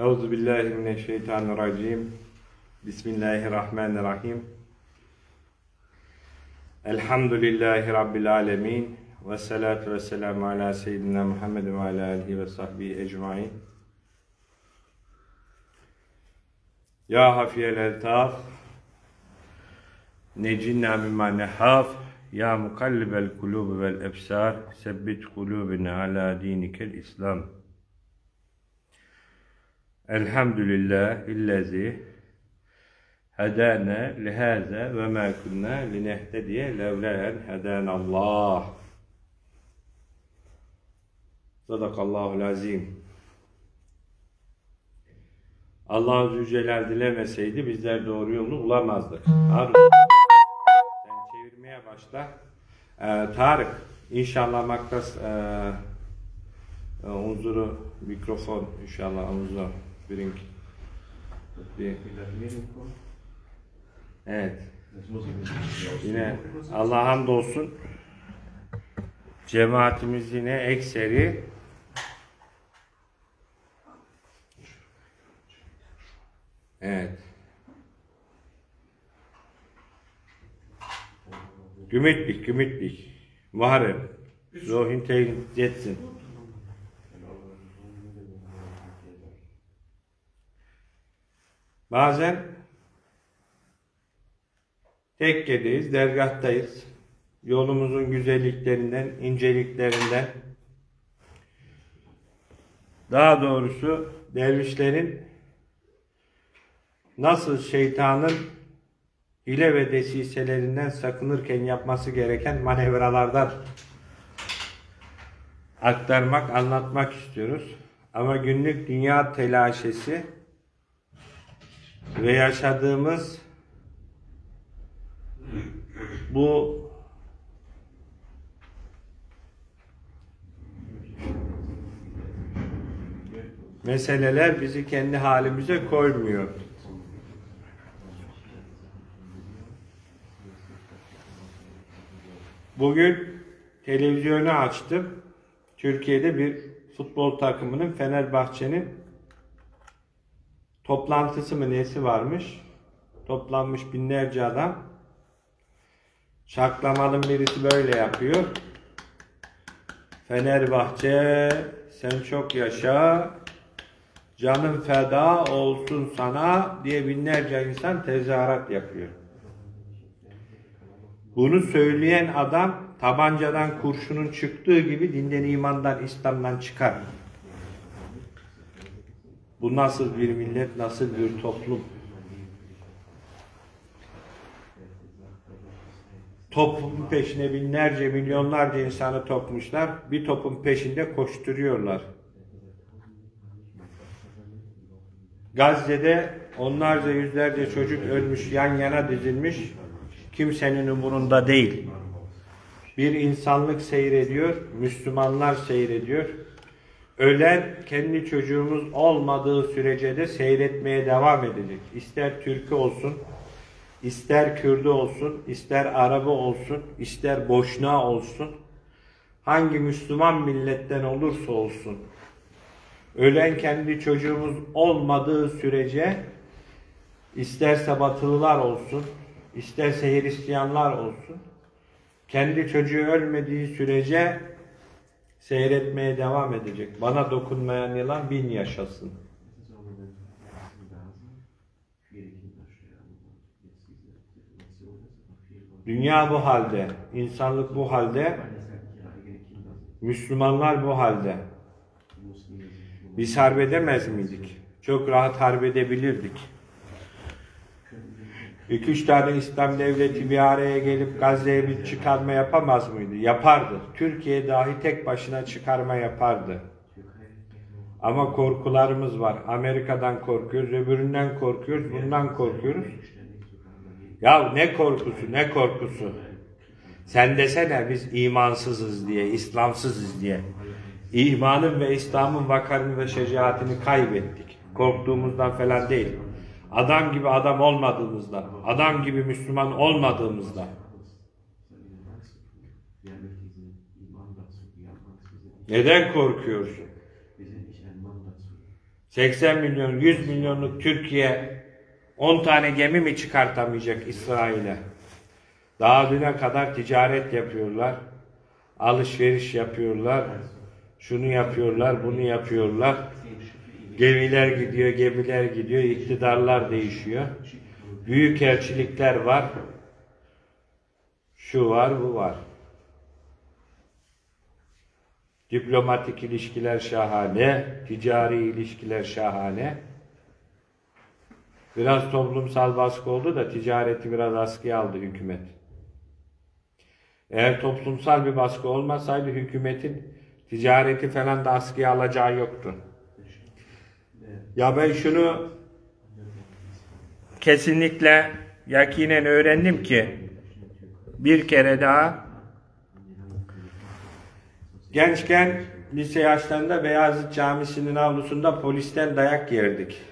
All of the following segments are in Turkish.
أعوذ بالله من الشيطان الرجيم. بسم الله الرحمن الرحيم. الحمد لله رب العالمين والصلاة والسلام على سيدنا محمد وعلى آله وصحبه أجمعين. يا حفي الألطاف نجينا مما نحاف يا مقلب القلوب والأبصار ثبت قلوبنا على دينك الإسلام. İllezi hedâne lihâze ve mâ kunnâ linehtediye levlâ en hedânallah. Sadakallahul azim. Allah Zülcelal dilemeseydi bizler doğru yolunu bulamazdık. Sen çevirmeye başla. Ee, Tarık, inşallah maktas e, e, unzuru mikrofon inşallah unzur bring Evet. Yine Allah'a hamdolsun cemaatimiz yine ekseri Evet. Gemütlich, gemütlich. Muharrem. So hintersetzen. Bazen tekkedeyiz, dergahtayız. Yolumuzun güzelliklerinden, inceliklerinden, daha doğrusu dervişlerin nasıl şeytanın hile ve desiselerinden sakınırken yapması gereken manevralardan aktarmak, anlatmak istiyoruz. Ama günlük dünya telaşesi ve yaşadığımız bu meseleler bizi kendi halimize koymuyor. Bugün televizyonu açtım. Türkiye'de bir futbol takımının Fenerbahçe'nin toplantısı mı nesi varmış. Toplanmış binlerce adam. Şaklamanın birisi böyle yapıyor. Fenerbahçe sen çok yaşa. Canın feda olsun sana diye binlerce insan tezahürat yapıyor. Bunu söyleyen adam tabancadan kurşunun çıktığı gibi dinden imandan İslam'dan çıkar. Bu nasıl bir millet, nasıl bir toplum? Topun peşine binlerce, milyonlarca insanı topmuşlar. Bir topun peşinde koşturuyorlar. Gazze'de onlarca yüzlerce çocuk ölmüş, yan yana dizilmiş. Kimsenin umurunda değil. Bir insanlık seyrediyor, Müslümanlar seyrediyor. Ölen kendi çocuğumuz olmadığı sürece de seyretmeye devam edecek. İster Türk'ü olsun, ister Kürdü olsun, ister Arabı olsun, ister Boşna olsun. Hangi Müslüman milletten olursa olsun. Ölen kendi çocuğumuz olmadığı sürece isterse batılılar olsun, isterse Hristiyanlar olsun. Kendi çocuğu ölmediği sürece seyretmeye devam edecek. Bana dokunmayan yılan bin yaşasın. Dünya bu halde, insanlık bu halde, Müslümanlar bu halde. Biz harp edemez miydik? Çok rahat harp edebilirdik. İki üç tane İslam devleti bir araya gelip Gazze'ye bir çıkarma yapamaz mıydı? Yapardı. Türkiye dahi tek başına çıkarma yapardı. Ama korkularımız var. Amerika'dan korkuyoruz, öbüründen korkuyoruz, bundan korkuyoruz. Ya ne korkusu, ne korkusu. Sen desene biz imansızız diye, İslamsızız diye. İmanın ve İslam'ın vakarını ve şecaatini kaybettik. Korktuğumuzdan falan değil. Adam gibi adam olmadığımızda, adam gibi Müslüman olmadığımızda. Neden korkuyorsun? 80 milyon, 100 milyonluk Türkiye 10 tane gemi mi çıkartamayacak İsrail'e? Daha düne kadar ticaret yapıyorlar. Alışveriş yapıyorlar. Şunu yapıyorlar, bunu yapıyorlar. Gemiler gidiyor, gemiler gidiyor, iktidarlar değişiyor. Büyük elçilikler var. Şu var, bu var. Diplomatik ilişkiler şahane, ticari ilişkiler şahane. Biraz toplumsal baskı oldu da ticareti biraz askıya aldı hükümet. Eğer toplumsal bir baskı olmasaydı hükümetin ticareti falan da askıya alacağı yoktu. Ya ben şunu kesinlikle yakinen öğrendim ki bir kere daha gençken lise yaşlarında Beyazıt Camisi'nin avlusunda polisten dayak yerdik.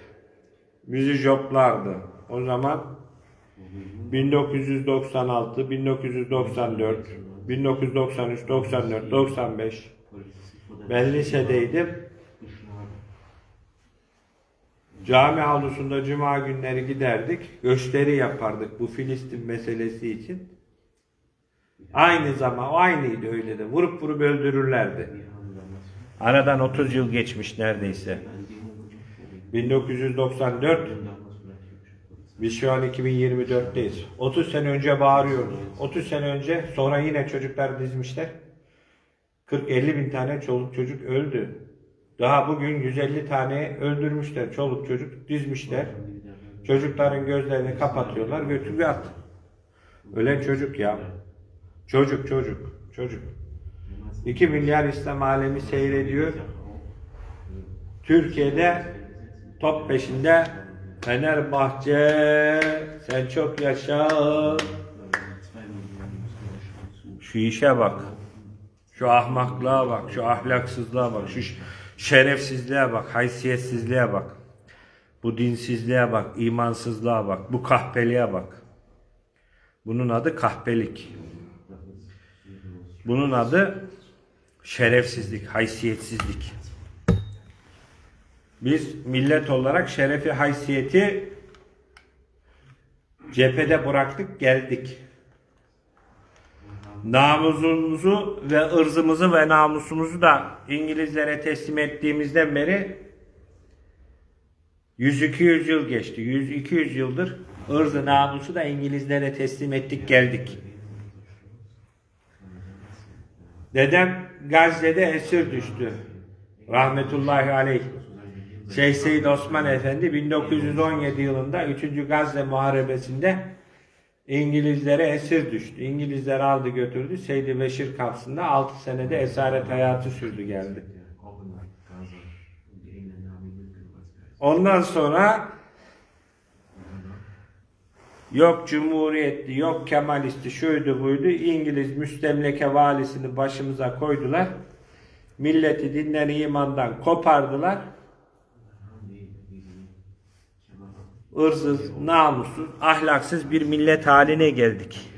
Bizi joplardı. O zaman 1996, 1994, 1993, 94, 95 ben lisedeydim. Cami avlusunda cuma günleri giderdik. Gösteri yapardık bu Filistin meselesi için. Aynı zaman o aynıydı öyle de. Vurup vurup öldürürlerdi. Aradan 30 yıl geçmiş neredeyse. 1994 biz şu an 2024'teyiz. 30 sene önce bağırıyordu. 30 sene önce sonra yine çocuklar dizmişler. 40-50 bin tane çoluk çocuk öldü. Daha bugün 150 tane öldürmüşler. Çoluk çocuk dizmişler. Çocukların gözlerini kapatıyorlar. Götürüyor at. Ölen çocuk ya. Çocuk çocuk. Çocuk. 2 milyar İslam alemi seyrediyor. Türkiye'de top peşinde Fenerbahçe sen çok yaşa. Şu işe bak. Şu ahmaklığa bak, şu ahlaksızlığa bak, şu şerefsizliğe bak, haysiyetsizliğe bak. Bu dinsizliğe bak, imansızlığa bak, bu kahpeliğe bak. Bunun adı kahpelik. Bunun adı şerefsizlik, haysiyetsizlik. Biz millet olarak şerefi, haysiyeti cephede bıraktık, geldik. Namusumuzu ve ırzımızı ve namusumuzu da İngilizlere teslim ettiğimizden beri 100-200 yıl geçti. 100-200 yıldır ırzı namusu da İngilizlere teslim ettik geldik. Dedem Gazze'de esir düştü. Rahmetullahi aleyh. Şeyh Seyyid Osman Efendi 1917 yılında 3. Gazze Muharebesi'nde İngilizlere esir düştü. İngilizler aldı götürdü. Seydi Beşir kapsında 6 senede esaret hayatı sürdü geldi. Ondan sonra yok Cumhuriyetli, yok Kemalisti, şuydu buydu. İngiliz müstemleke valisini başımıza koydular. Milleti dinden imandan kopardılar. Irsız, namussuz, ahlaksız bir millet haline geldik.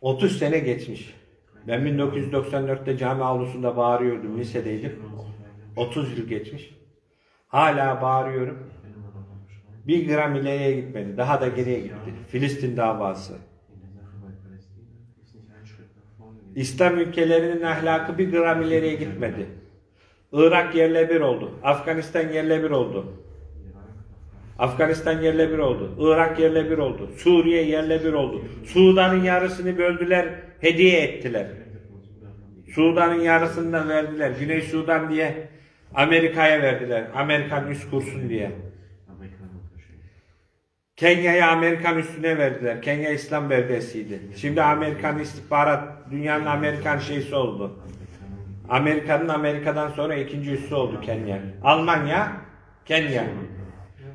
Otuz sene geçmiş. Ben 1994'te cami avlusunda bağırıyordum, lisedeydim. 30 yıl geçmiş. Hala bağırıyorum. Bir gram ileriye gitmedi. Daha da geriye gitti. Filistin davası. İslam ülkelerinin ahlakı bir gram ileriye gitmedi. Irak yerle bir oldu. Afganistan yerle bir oldu. Afganistan yerle bir oldu. Irak yerle bir oldu. Suriye yerle bir oldu. Sudan'ın yarısını böldüler, hediye ettiler. Sudan'ın yarısını da verdiler. Güney Sudan diye Amerika'ya verdiler. Amerikan üst kursun diye. Kenya'yı Amerikan üstüne verdiler. Kenya İslam beldesiydi. Şimdi Amerikan istihbarat dünyanın Amerikan şeysi oldu. Amerika'nın Amerika'dan sonra ikinci üssü oldu Kenya. Almanya, Kenya.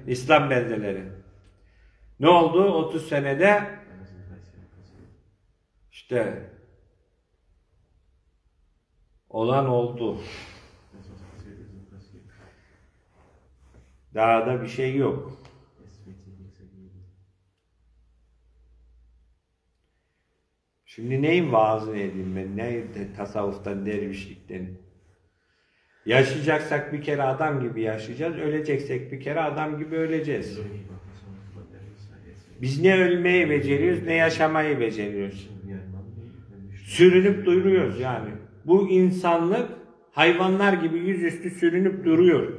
İslam beldeleri. Ne oldu? 30 senede işte olan oldu. Daha da bir şey yok. Şimdi neyin vaazını edeyim ben? Ne tasavvuftan, dervişlikten? Yaşayacaksak bir kere adam gibi yaşayacağız. Öleceksek bir kere adam gibi öleceğiz. Biz ne ölmeyi beceriyoruz ne yaşamayı beceriyoruz. Sürünüp duruyoruz yani. Bu insanlık hayvanlar gibi yüzüstü sürünüp duruyor.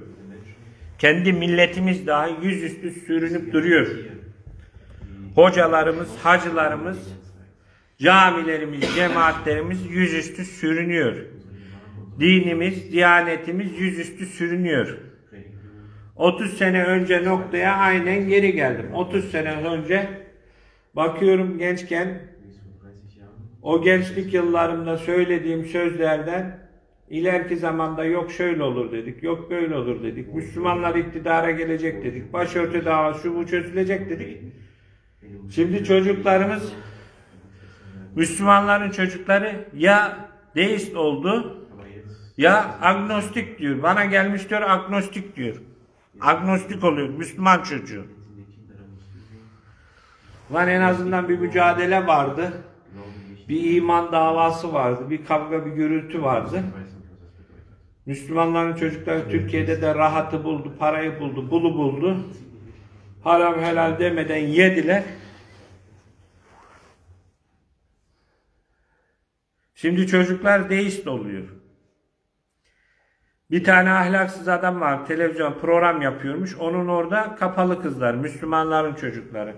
Kendi milletimiz dahi yüzüstü sürünüp duruyor. Hocalarımız, hacılarımız, camilerimiz, cemaatlerimiz yüzüstü sürünüyor. Dinimiz, diyanetimiz yüzüstü sürünüyor. Religion 30 sene önce noktaya aynen geri geldim. 30 sene önce bakıyorum gençken wie es vor 30 Jahren o gençlik yıllarımda söylediğim sözlerden ileriki zamanda yok şöyle olur dedik, yok böyle olur dedik. Müslümanlar iktidara gelecek dedik. Başörtü davası şu bu çözülecek dedik. Şimdi çocuklarımız Müslümanların çocukları ya deist oldu ya agnostik diyor. Bana gelmiş diyor agnostik diyor. Agnostik oluyor Müslüman çocuğu. Lan en azından bir mücadele vardı. Bir iman davası vardı. Bir kavga bir gürültü vardı. Müslümanların çocukları Türkiye'de de rahatı buldu, parayı buldu, bulu buldu. Haram helal demeden yediler. Şimdi çocuklar deist oluyor. Bir tane ahlaksız adam var, televizyon program yapıyormuş. Onun orada kapalı kızlar, Müslümanların çocukları.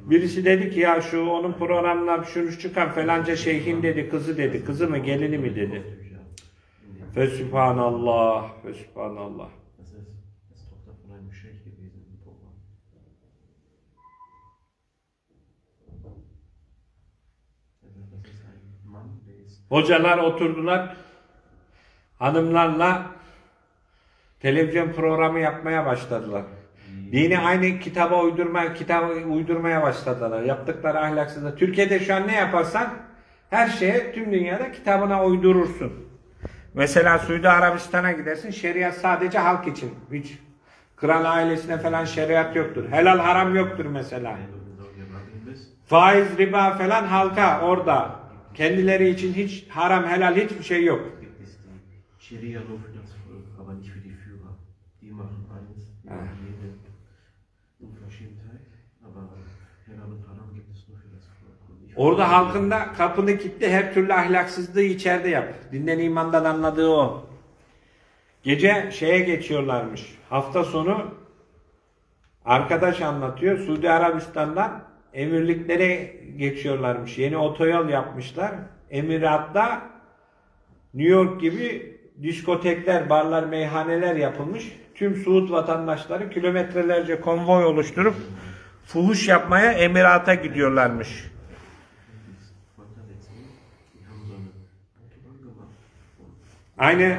Birisi dedi ki ya şu onun programına şunu çıkan falanca şeyhin dedi, kızı dedi. Kızı mı, gelini mi dedi. Fesubhanallah, Fesubhanallah. Hocalar oturdular, hanımlarla televizyon programı yapmaya başladılar. Dini aynı kitaba uydurma, kitaba uydurmaya başladılar. Yaptıkları ahlaksızlık. Türkiye'de şu an ne yaparsan her şeye tüm dünyada kitabına uydurursun. Mesela Suudi Arabistan'a gidersin şeriat sadece halk için. Hiç kral ailesine falan şeriat yoktur. Helal haram yoktur mesela. Faiz, riba falan halka orada. Kendileri için hiç haram, helal hiçbir şey yok. Orada halkında kapını kilitli her türlü ahlaksızlığı içeride yap. Dinden imandan anladığı o. Gece şeye geçiyorlarmış. Hafta sonu arkadaş anlatıyor. Suudi Arabistan'dan emirliklere geçiyorlarmış. Yeni otoyol yapmışlar. Emiratta New York gibi diskotekler, barlar, meyhaneler yapılmış. Tüm Suud vatandaşları kilometrelerce konvoy oluşturup fuhuş yapmaya Emirat'a gidiyorlarmış. Aynı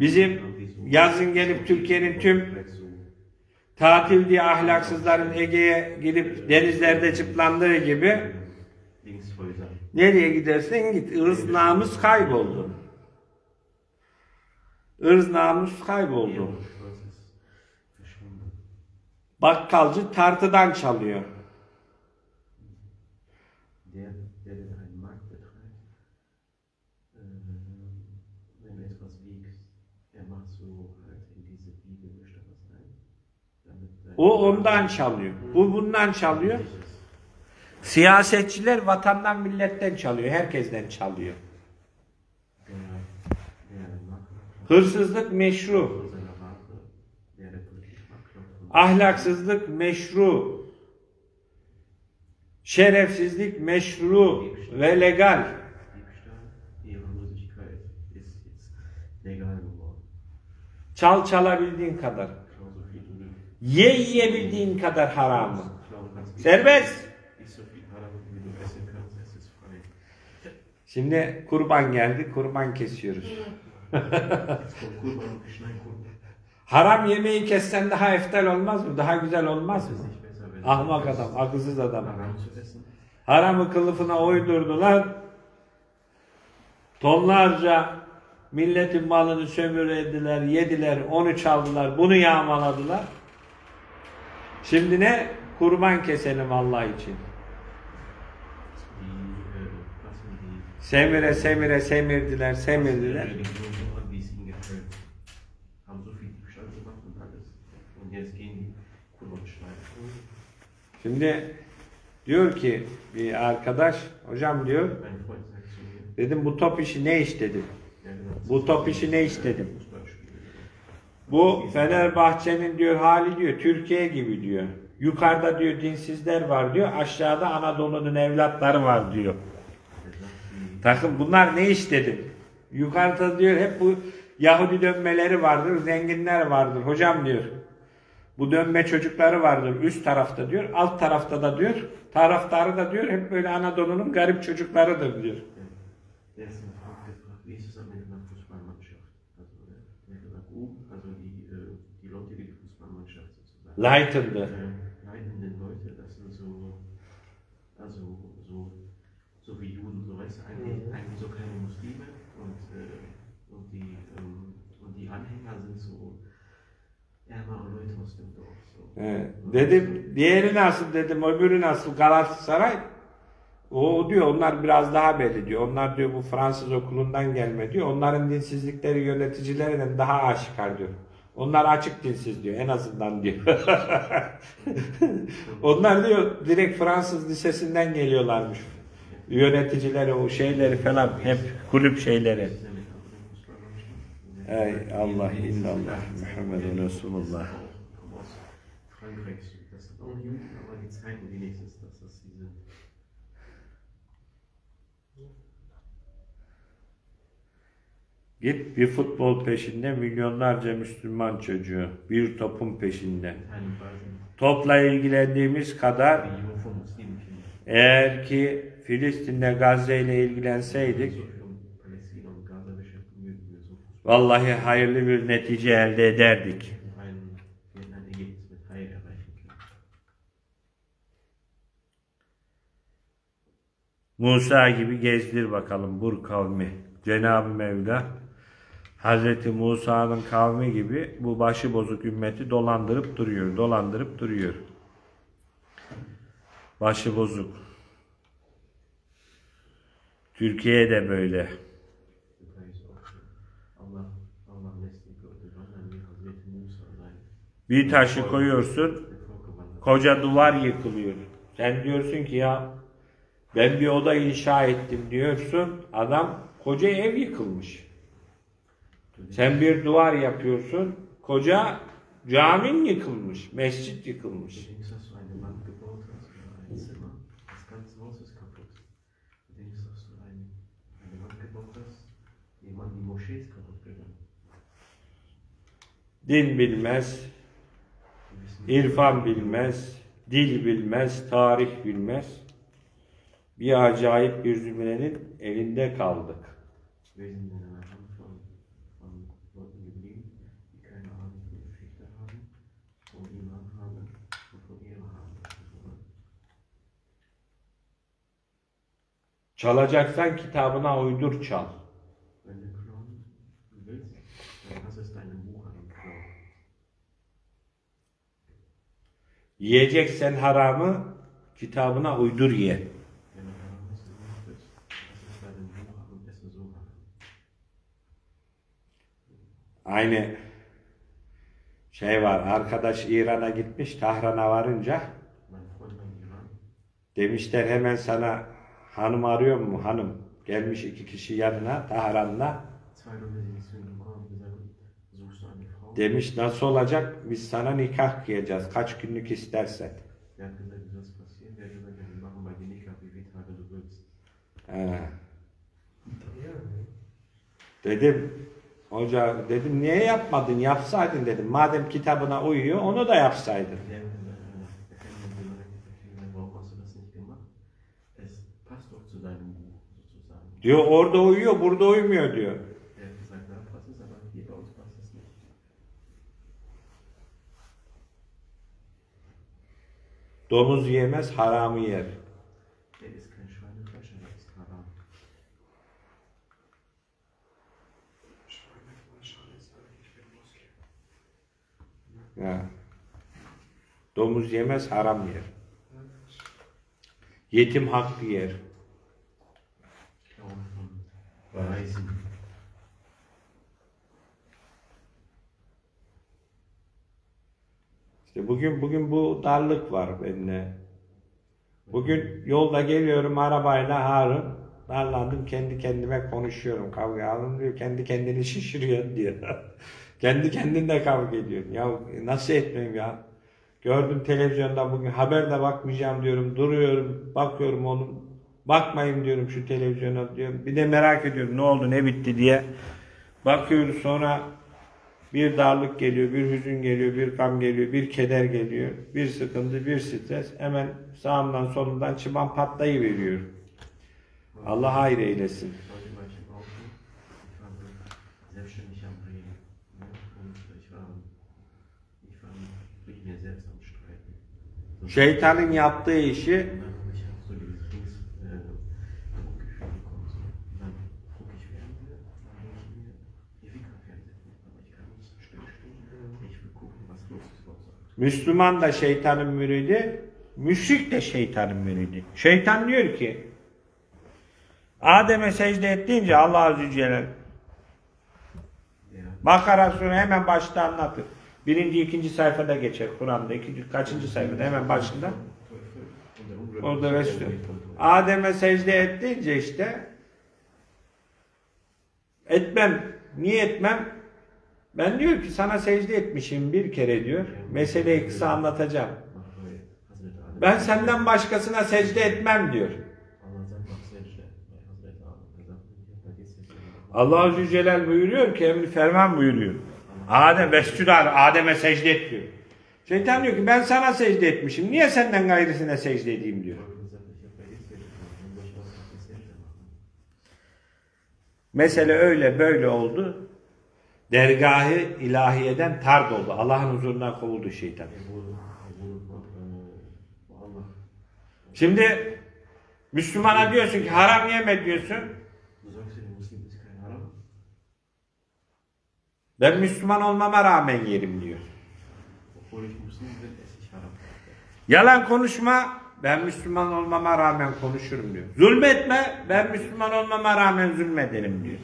Bizim yazın gelip Türkiye'nin tüm tatil diye ahlaksızların Ege'ye gidip denizlerde çıplandığı gibi nereye gidersen git ırz namus kayboldu. Irz namus kayboldu. Bakkalcı tartıdan çalıyor. O ondan çalıyor. Bu bundan çalıyor. Siyasetçiler vatandan milletten çalıyor. Herkesten çalıyor. Hırsızlık meşru. Ahlaksızlık meşru. Şerefsizlik meşru ve legal. Çal çalabildiğin kadar. Klau so viel du willst. Ye yiyebildiğin kadar haramı. Serbest. Şimdi kurban geldi, kurban kesiyoruz. Haram yemeği kessen daha eftal olmaz mı? Daha güzel olmaz mı? Ahmak adam, akılsız adam. Haramı kılıfına uydurdular. Tonlarca Milletin malını sömürediler, yediler, onu çaldılar, bunu yağmaladılar. Şimdi ne? Kurban keselim Allah için. Semire semire semirdiler, semirdiler. Şimdi diyor ki bir arkadaş, hocam diyor, dedim bu top işi ne iş dedim. Bu top işi ne iş dedim. Bu Fenerbahçe'nin diyor hali diyor Türkiye gibi diyor. Yukarıda diyor dinsizler var diyor. Aşağıda Anadolu'nun evlatları var diyor. Takım bunlar ne iş dedim. Yukarıda diyor hep bu Yahudi dönmeleri vardır, zenginler vardır. Hocam diyor. Bu dönme çocukları vardır üst tarafta diyor. Alt tarafta da diyor. Taraftarı da diyor hep böyle Anadolu'nun garip çocuklarıdır diyor. Der ist eine Frau gefragt, wie ist es eigentlich in einer Fußballmannschaft? Also, er hat gesagt, gut, also die, äh, die Leute, die die Äh, leitenden Leute, das sind so, also so, so wie Juden, so weißt du, eigentlich, eigentlich so keine Muslime und, äh, und, die, ähm, und die Anhänger sind so ärmere Leute aus dem Dorf. So. He, dedim diğeri nasıl dedim öbürü nasıl Galatasaray o diyor onlar biraz daha belli diyor. Onlar diyor bu Fransız okulundan gelme diyor. Onların dinsizlikleri yöneticilerinin daha aşikar diyor. Onlar açık dinsiz diyor en azından diyor. Onlar diyor direkt Fransız lisesinden geliyorlarmış. Yöneticileri o şeyleri falan hep kulüp şeyleri. Ey Allah illallah Muhammedun Resulullah das sie sind. Git bir futbol peşinde milyonlarca Müslüman çocuğu bir topun peşinde. Topla ilgilendiğimiz kadar eğer ki Filistin'le Gazze ile ilgilenseydik vallahi hayırlı bir netice elde ederdik. Musa gibi gezdir bakalım Bur kavmi. Cenab-ı Mevla Hazreti Musa'nın kavmi gibi bu başı bozuk ümmeti dolandırıp duruyor, dolandırıp duruyor. Başı bozuk. Türkiye de böyle. Bir taşı koyuyorsun, koca duvar yıkılıyor. Sen diyorsun ki ya ben bir oda inşa ettim diyorsun. Adam koca ev yıkılmış. Sen bir duvar yapıyorsun. Koca camin yıkılmış. Mescit yıkılmış. Din bilmez, irfan bilmez, dil bilmez, tarih bilmez. Bir acayip bir zümrenin elinde kaldık. Çalacaksan kitabına uydur çal. Yiyeceksen haramı kitabına uydur ye. Aynı şey var. Arkadaş İran'a gitmiş. Tahran'a varınca demişler hemen sana hanım arıyor mu hanım? Gelmiş iki kişi yanına Tahran'la. Demiş nasıl olacak? Biz sana nikah kıyacağız. Kaç günlük istersen. He. Dedim hoca dedim niye yapmadın? Yapsaydın dedim. Madem kitabına uyuyor onu da yapsaydın. Diyor orada uyuyor, burada uyumuyor diyor. Domuz yemez, haramı yer. Ya. Domuz yemez, haram yer. Yetim hakkı yer. Reisen. İşte bugün bugün bu darlık var bende. Bugün yolda geliyorum arabayla Harun. Darlandım kendi kendime konuşuyorum. Kavga Harun diyor kendi kendini şişiriyor diyor. kendi kendinle kavga ediyorsun. Ya nasıl etmeyeyim ya? Gördüm televizyonda bugün haber de bakmayacağım diyorum. Duruyorum bakıyorum onun. Bakmayayım diyorum şu televizyona diyorum. Bir de merak ediyorum ne oldu ne bitti diye. Bakıyoruz sonra bir darlık geliyor, bir hüzün geliyor, bir gam geliyor, bir keder geliyor, bir sıkıntı, bir stres. Hemen sağımdan solumdan çıban patlayıveriyor. Allah hayır eylesin. Heute war ich Müslüman da şeytanın müridi, müşrik de şeytanın müridi. Şeytan diyor ki Adem'e secde ettiğince Allah Azze Celle Bakara Suresi hemen başta anlatır. Birinci, ikinci sayfada geçer Kur'an'da. ikinci, kaçıncı sayfada hemen başında. Orada. Resul. Adem'e secde ettiğince işte etmem. Niye etmem? Ben diyor ki sana secde etmişim bir kere diyor. Meseleyi kısa anlatacağım. Ben senden başkasına secde etmem diyor. Allah Azze ve Celal buyuruyor ki emri ferman buyuruyor. Adem vescüdar Adem'e secde et diyor. Şeytan diyor ki ben sana secde etmişim. Niye senden gayrısına secde edeyim diyor. Mesele öyle böyle oldu. Dergahı ilahiyeden tard oldu. Allah'ın huzurundan kovuldu şeytan. Şimdi Müslümana diyorsun ki haram yeme diyorsun. Ben Müslüman olmama rağmen yerim diyor. Yalan konuşma ben Müslüman olmama rağmen konuşurum diyor. Zulmetme ben Müslüman olmama rağmen zulmederim diyor.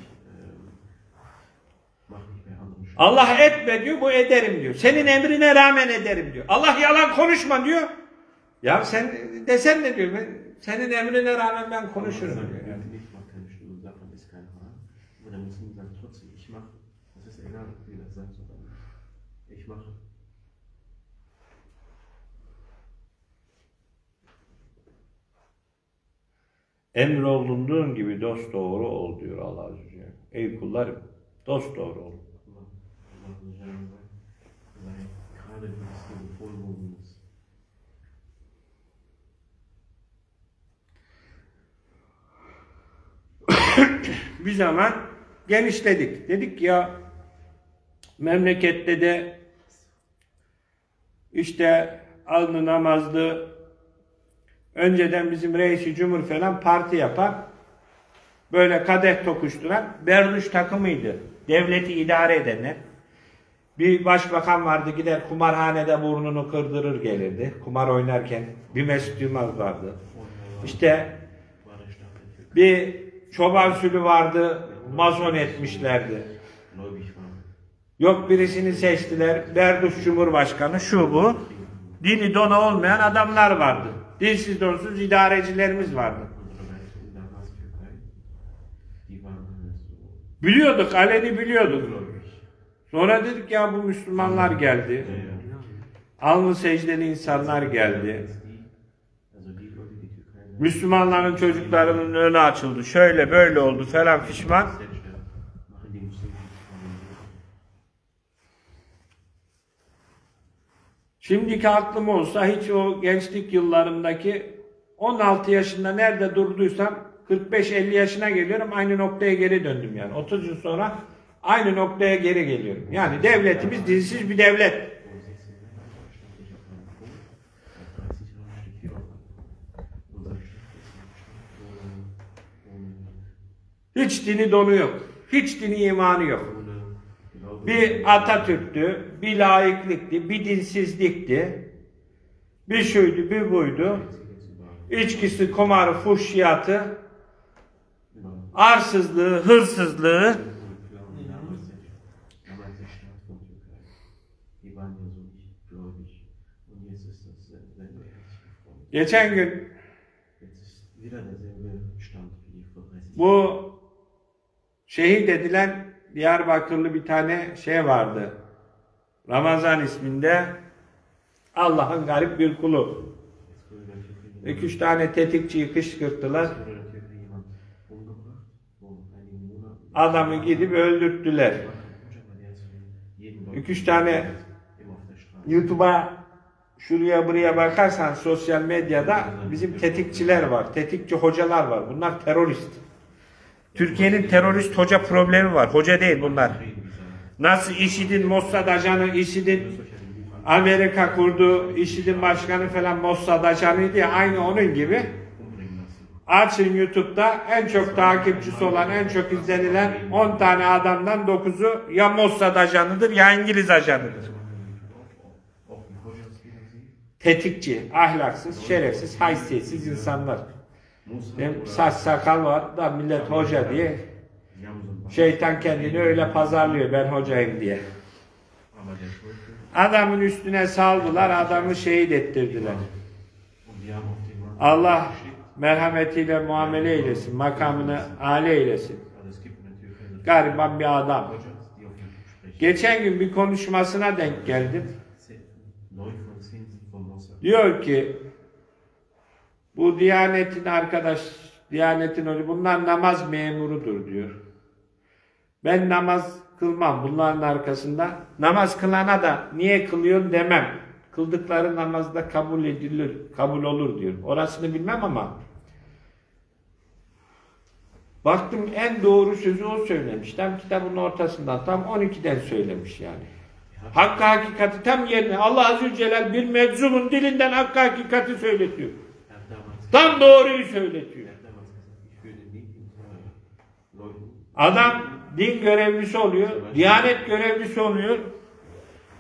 Allah etme diyor bu ederim diyor. Senin emrine rağmen ederim diyor. Allah yalan konuşma diyor. Ya sen desen ne diyor? Ben, senin emrine rağmen ben konuşurum diyor. Yani. Mache. Emrolunduğun gibi dost doğru ol diyor Allah Azze ve Celle. Ey kullarım dost doğru ol. Allah, Allah Subhanahu sagt, sei gerade wenn es dir befohlen ist. bir zaman genişledik. Dedik ya memlekette de işte alnı namazlı önceden bizim reisi cumhur falan parti yapar. Böyle kadeh tokuşturan berduş takımıydı. Devleti idare edenler. Bir başbakan vardı gider kumarhanede burnunu kırdırır gelirdi. Kumar oynarken bir Mesut Yılmaz vardı. İşte bir çoban sülü vardı, mazon etmişlerdi. Yok birisini seçtiler, Berduş Cumhurbaşkanı şu bu. Dini donu olmayan adamlar vardı. Dinsiz donsuz idarecilerimiz vardı. Biliyorduk, aleni biliyorduk. Sonra dedik ya bu Müslümanlar geldi. Alnı secdeli insanlar geldi. Müslümanların çocuklarının önü açıldı. Şöyle böyle oldu falan fişman. Şimdiki aklım olsa hiç o gençlik yıllarımdaki 16 yaşında nerede durduysam 45-50 yaşına geliyorum aynı noktaya geri döndüm yani. 30 yıl sonra aynı noktaya geri geliyorum. Yani devletimiz dinsiz bir devlet. vor 16 Jahren staatlich auf einem Punkt. Seit 30 Jahren steht hier auf einem Punkt. Unser Staat ist ein Staat ohne, ohne, Hiç dini donu yok. Hiç dini imanı yok. Bir Atatürk'tü, bir laiklikti, bir dinsizlikti. Bir şuydu, bir buydu. İçkisi, kumarı, fuhşiyatı, arsızlığı, hırsızlığı. Vor 30 bu şehit edilen Diyarbakırlı bir tane şey vardı. Ramazan isminde Allah'ın garip bir kulu. İki üç tane tetikçiyi kışkırttılar. Adamı gidip öldürttüler. İki üç tane. YouTube'a şuraya buraya bakarsan sosyal medyada bizim tetikçiler var. Tetikçi hocalar var. Bunlar terörist. Türkiye'nin terörist hoca problemi var. Hoca değil bunlar. Nasıl IŞİD'in Mossad ajanı, IŞİD'in Amerika kurdu, IŞİD'in başkanı falan Mossad ajanıydı ya aynı onun gibi. Açın YouTube'da en çok takipçisi olan, en çok izlenilen 10 tane adamdan 9'u ya Mossad ajanıdır ya İngiliz ajanıdır. Auch die Hojas gegen sie. Tetikçi, ahlaksız, şerefsiz, haysiyetsiz insanlar. Oder- saç sakal var da millet hoca diye. Şeytan kendini öyle pazarlıyor ben hocayım diye. Adamın üstüne saldılar, adamı şehit ettirdiler. Allah merhametiyle muamele eylesin, makamını âli eylesin. Gariban bir adam. Geçen gün bir konuşmasına denk geldim. Diyor ki bu Diyanet'in arkadaş, Diyanet'in hoca bunlar namaz memurudur diyor. Ben namaz kılmam bunların arkasında. Namaz kılana da niye kılıyorsun demem. Kıldıkları namazda kabul edilir, kabul olur diyor. Orasını bilmem ama baktım en doğru sözü o söylemiş. Tam kitabın ortasından, tam 12'den söylemiş yani. Hakkı hakikati tam yerine Allah Azze ve Celle bir meczubun dilinden hakkı hakikati söyletiyor. Tam doğruyu söyletiyor. Adam din görevlisi oluyor, diyanet görevlisi oluyor.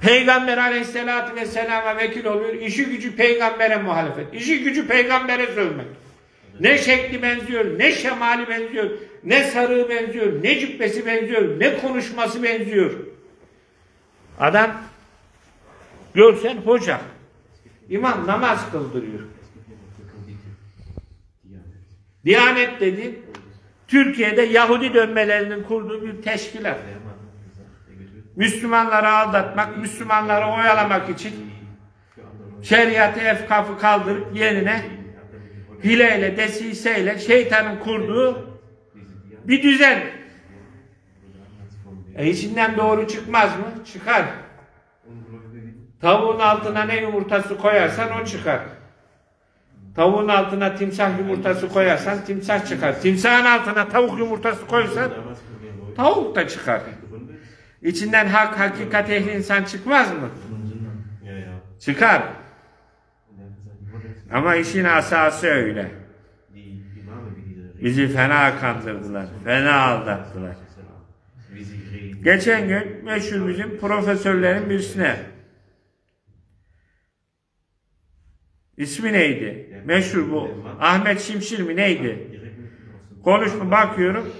Peygamber aleyhissalatü vesselama vekil oluyor. İşi gücü peygambere muhalefet. İşi gücü peygambere sövmek. Ne şekli benziyor, ne şemali benziyor, ne sarığı benziyor, ne cübbesi benziyor, ne konuşması benziyor. Adam görsen hoca. İmam namaz kıldırıyor. Diyanet. Dedi, Türkiye'de Yahudi dönmelerinin kurduğu bir teşkilat. Müslümanları aldatmak, Müslümanları oyalamak için şeriatı efkafı kaldırıp yerine Er hileyle, desiseyle şeytanın kurduğu bir düzen. E içinden doğru çıkmaz mı? Çıkar. Tavuğun altına ne yumurtası koyarsan o çıkar. Tavuğun altına timsah yumurtası koyarsan timsah çıkar. Timsahın altına tavuk yumurtası Leuten tavuk da çıkar. İçinden hak, hakikat ehli insan çıkmaz mı? Çıkar. Ama işin asası öyle. Bizi fena kandırdılar. Fena aldattılar. Geçen gün meşhur bizim profesörlerin birisine ismi neydi? Meşhur bu. Ahmet Şimşir mi neydi? Konuşma bakıyorum.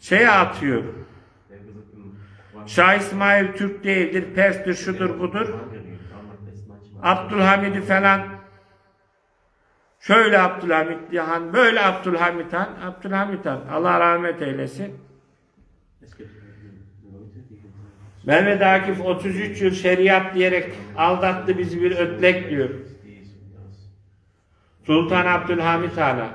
Şeye atıyor. Şah İsmail Türk değildir, Pers'tir, şudur budur. Abdülhamid'i falan şöyle Abdülhamid Han, böyle Abdülhamid Han, Abdülhamid Han. Allah rahmet eylesin. Es gibt Leute, die gesagt Mehmet Akif 33 yıl şeriat diyerek aldattı bizi bir ötlek diyor. Sultan Abdülhamit Han'a.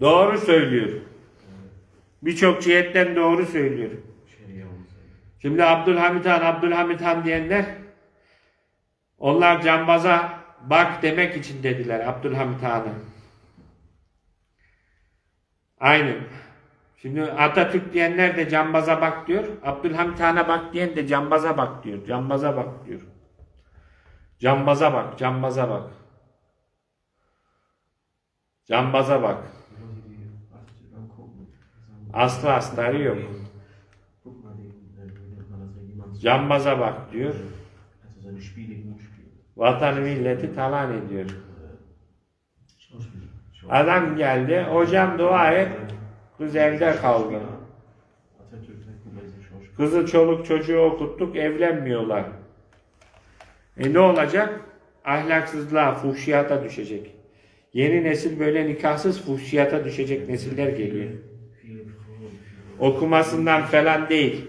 Doğru söylüyor. Birçok cihetten doğru söylüyor. Şimdi Abdülhamit Han, Abdülhamit Han diyenler onlar cambaza bak demek için dediler Abdülhamit Han'a. Aynen. Şimdi Atatürk diyenler de cambaza bak diyor. Abdülhamit Han'a bak diyen de cambaza bak diyor. Cambaza bak diyor. Cambaza bak, cambaza bak. Cambaza bak. Aslı astarı yok. Cambaza bak diyor. Vatanı milleti talan ediyor. Adam geldi. Hocam dua et. Kız evde kaldı. Kızı çoluk çocuğu okuttuk evlenmiyorlar. E ne olacak? Ahlaksızlığa, fuhşiyata düşecek. Yeni nesil böyle nikahsız fuhşiyata düşecek nesiller geliyor. Okumasından falan değil.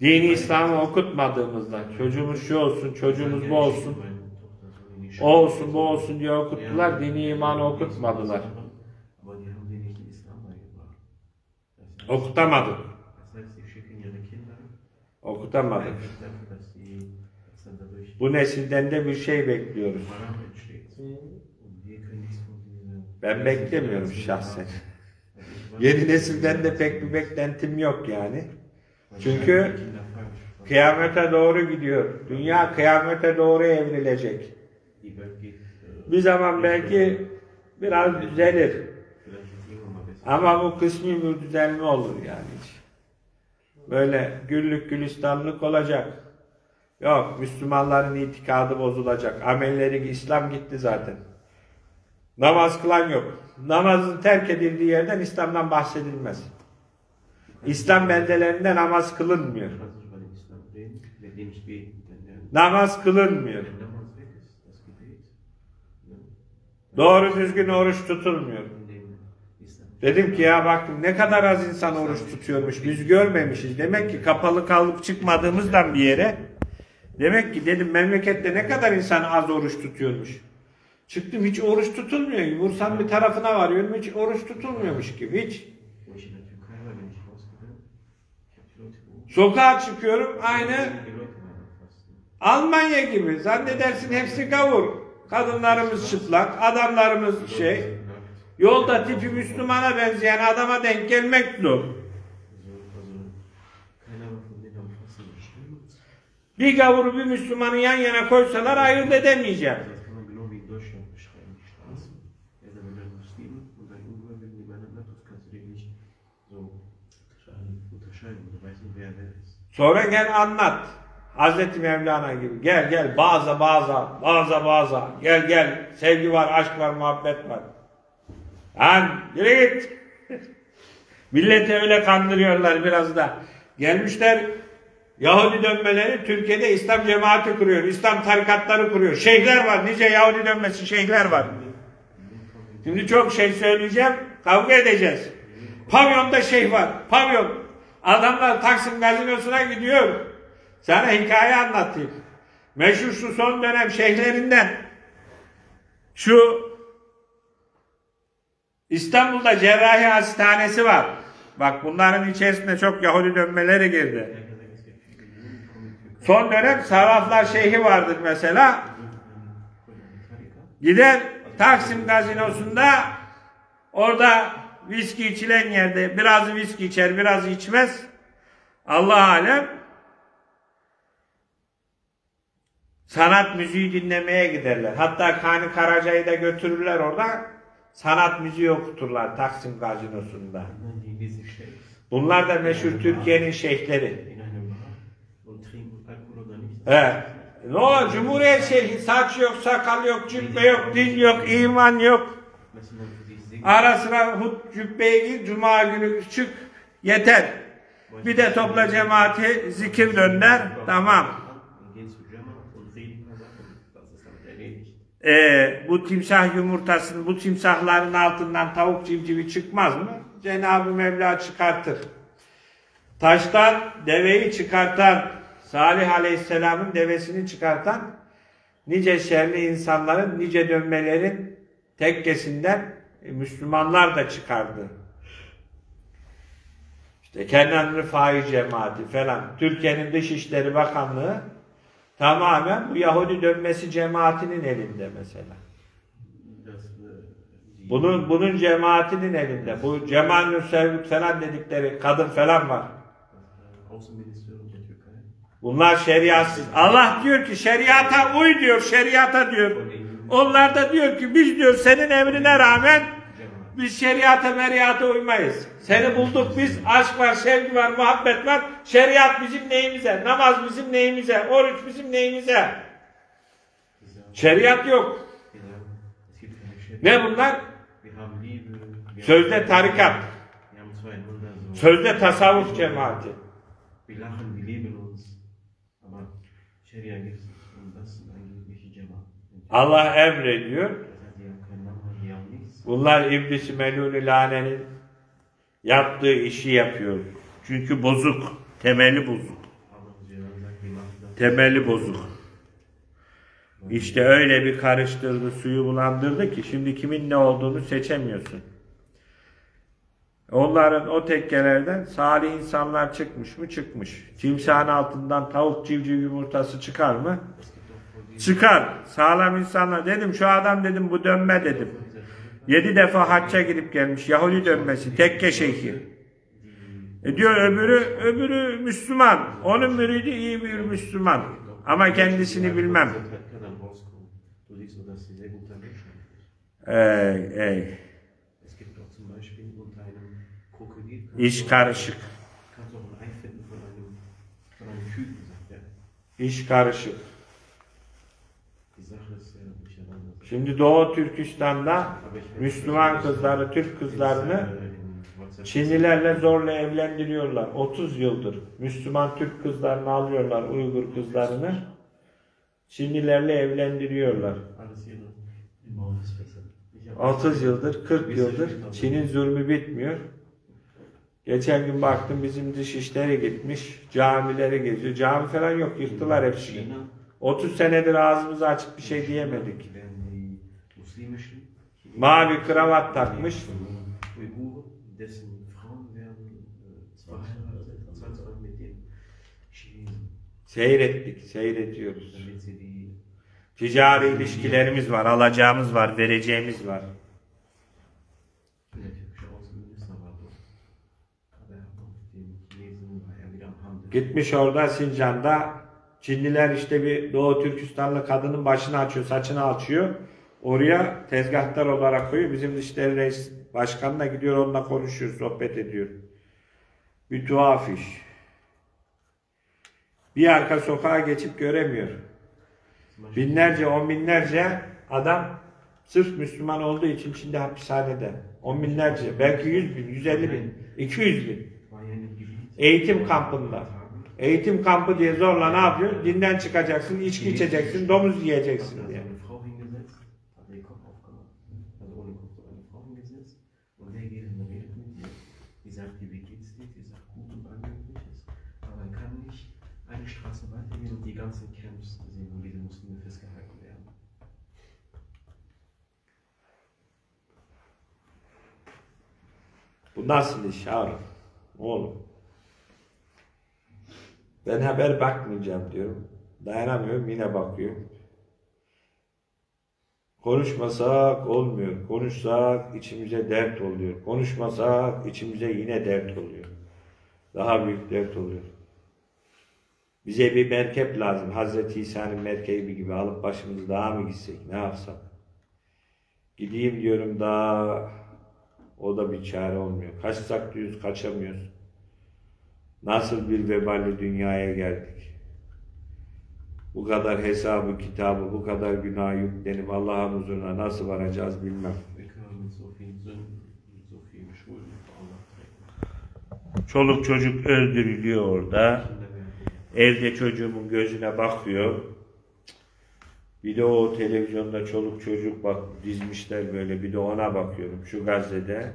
Dini İslam'ı okutmadığımızda çocuğumuz şu olsun, çocuğumuz bu olsun, o olsun, bu olsun diye okuttular. Dini imanı okutmadılar. Dann dadurch Bu nesilden de bir şey bekliyoruz. Ben beklemiyorum şahsen. Yeni nesilden de pek bir beklentim yok yani. Çünkü. Kıyamete doğru gidiyor. Dünya kıyamete doğru evrilecek. Bir zaman belki biraz düzelir. Ama bu kısmi bir düzelme olur yani. Böyle güllük gülistanlık olacak. Yok Müslümanların itikadı bozulacak. Amelleri İslam gitti zaten. Namaz kılan yok. Namazın terk edildiği yerden İslam'dan bahsedilmez. İslam beldelerinde namaz kılınmıyor. Ich weiß nicht, über den Islam reden, wenn die nicht beten, wenn der Namaz kılınmıyor. wenn Namaz weg ist, das Gebet. Ne? Doğru düzgün oruç tutulmuyor. Dedim ki ya baktım ne kadar az insan oruç tutuyormuş. Biz görmemişiz. Demek ki kapalı kalıp çıkmadığımızdan bir yere. Demek ki dedim memlekette ne kadar insan az oruç tutuyormuş. Çıktım hiç oruç tutulmuyor. Vursam bir tarafına varıyorum hiç oruç tutulmuyormuş gibi hiç. Sokağa çıkıyorum aynı. Almanya gibi. Zannedersin hepsi gavur. Kadınlarımız çıplak, adamlarımız şey. Yolda tipi Müslümana benzeyen adama denk gelmek zor. Bir gavuru bir Müslümanı yan yana koysalar ayırt ist. Sonra gel anlat. Hazreti Mevlana gibi. Gel gel baza baza, baza baza. Gel gel. Sevgi var, aşk var, muhabbet var. Lan yürü git. Milleti öyle kandırıyorlar biraz da. Gelmişler Yahudi dönmeleri Türkiye'de İslam cemaati kuruyor. İslam tarikatları kuruyor. Şeyhler var. Nice Yahudi dönmesi şeyhler var. Şimdi çok şey söyleyeceğim. Kavga edeceğiz. Pavyonda şeyh var. Pavyon. Adamlar Taksim gazinosuna gidiyor. Sana hikaye anlatayım. Meşhur şu son dönem şeyhlerinden. Şu İstanbul'da cerrahi hastanesi var. Bak bunların içerisinde çok Yahudi dönmeleri girdi. Son dönem Sarraflar Şeyhi vardır mesela. Gider Taksim gazinosunda orada viski içilen yerde biraz viski içer biraz içmez. Allah alem sanat müziği dinlemeye giderler. Hatta Kani Karaca'yı da götürürler orada sanat müziği okuturlar Taksim gazinosunda. Bunlar da meşhur Türkiye'nin şeyhleri. He. Ne olur Cumhuriyet şeyhi saç yok, sakal yok, cübbe yok, din yok, iman yok. Ara sıra hut cübbeye gir, cuma günü çık, yeter. Bir de topla cemaati zikir dönder, tamam. Ee, bu timsah yumurtasının, bu timsahların altından tavuk civcivi çıkmaz mı? Cenab-ı Mevla çıkartır. Taştan deveyi çıkartan, Salih Aleyhisselam'ın devesini çıkartan, nice şerli insanların, nice dönmelerin tekkesinden e, Müslümanlar da çıkardı. İşte Kenan Rıfai cemaati falan, Türkiye'nin Dışişleri Bakanlığı tamamen bu Yahudi dönmesi cemaatinin elinde mesela. Bunun bunun cemaatinin elinde. Bu Cemal Nusayr falan dedikleri kadın falan var. Bunlar şeriatsız. Allah diyor ki şeriata uy diyor, şeriata diyor. Onlar da diyor ki biz diyor senin emrine rağmen. Biz şeriata meriyata uymayız. Seni bulduk biz. Aşk var, sevgi var, muhabbet var. Şeriat bizim neyimize? Namaz bizim neyimize? Oruç bizim neyimize? Şeriat yok. Ne bunlar? Sözde tarikat. Sözde tasavvuf cemaati. Allah emrediyor. Das heißt, die haben keinen Namen, die haben nichts. Bunlar iblis melûn lanenin yaptığı işi yapıyor. Çünkü bozuk. Temeli bozuk. Temeli bozuk. İşte öyle bir karıştırdı, suyu bulandırdı ki şimdi kimin ne olduğunu seçemiyorsun. Onların o tekkelerden salih insanlar çıkmış mı? Çıkmış. Timsahın altından tavuk civciv yumurtası çıkar mı? Çıkar. Sağlam insanlar. Dedim şu adam dedim bu dönme dedim. Yedi defa hacca gidip gelmiş. Yahudi dönmesi. Tekke şeyhi. E diyor öbürü, öbürü Müslüman. Onun müridi iyi bir Müslüman. Ama kendisini bilmem. Mensch sind. Ey, ey. Es gibt auch zum Şimdi Doğu Türkistan'da Müslüman kızları, Türk kızlarını Çinlilerle zorla evlendiriyorlar. 30 yıldır. Müslüman Türk kızlarını alıyorlar, Uygur kızlarını. Çinlilerle evlendiriyorlar. Alles hier im Haus ist besser. Ich hab- 30 yıldır, 40 yıldır Çin'in zulmü bitmiyor. Geçen gün baktım bizim dışişleri gitmiş, camileri geziyor. Cami falan yok, yıktılar hepsini. China 30 senedir ağzımızı açıp bir şey diyemedik. Mavi kravat takmış. Chinesen, Seyrettik, seyrediyoruz. Ticari ilişkilerimiz var, alacağımız var, vereceğimiz var. Gitmiş orada Sincan'da Çinliler işte bir Doğu Türkistanlı kadının başını açıyor, saçını açıyor. Oraya tezgahtar olarak koyuyor. Bizim Dışişleri Reis Başkanı da gidiyor onunla konuşuyor, sohbet ediyor. Bir tuhaf iş. Bir arka sokağa geçip göremiyor. Binlerce, on binlerce adam sırf Müslüman olduğu için Çin'de hapishanede. On binlerce, belki yüz bin, yüz elli bin, iki yüz bin. Eğitim kampında. Eğitim kampı diye zorla ne yapıyor? Dinden çıkacaksın, içki içeceksin, domuz yiyeceksin Bu nasıl iş Harun? Oğlum. Ben haber bakmayacağım diyorum. Dayanamıyorum yine bakıyorum. Konuşmasak olmuyor. Konuşsak içimize dert oluyor. Konuşmasak içimize yine dert oluyor. Daha büyük dert oluyor. Bize bir merkep lazım. Hazreti İsa'nın merkebi gibi alıp başımızı daha mı gitsek? Ne yapsak? Gideyim diyorum daha o da bir çare olmuyor. Kaçsak diyoruz kaçamıyoruz. Nasıl bir veballi dünyaya geldik. Bu kadar hesabı, kitabı, bu kadar günah yüklenip Allah'ın huzuruna nasıl varacağız bilmem. Çoluk çocuk öldürülüyor orada. Evde çocuğumun gözüne bakıyor. Bir de o televizyonda çoluk çocuk bak dizmişler böyle. Bir de ona bakıyorum şu Gazze'de.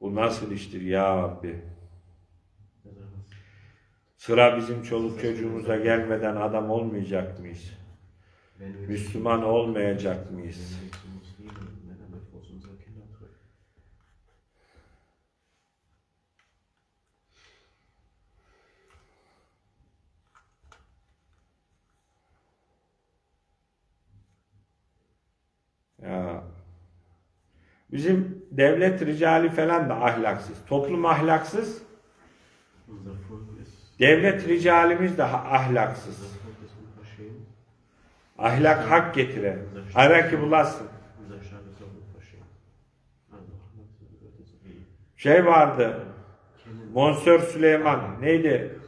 Bu nasıl iştir ya Rabbi? Sıra bizim çoluk çocuğumuza gelmeden adam olmayacak mıyız? Müslüman olmayacak mıyız? Bizim devlet ricali falan da ahlaksız. Toplum ahlaksız. Devlet ricalimiz de ahlaksız. Ahlak hak getiren. Ara ki bulasın. Şey vardı. Monsör Süleyman. Neydi?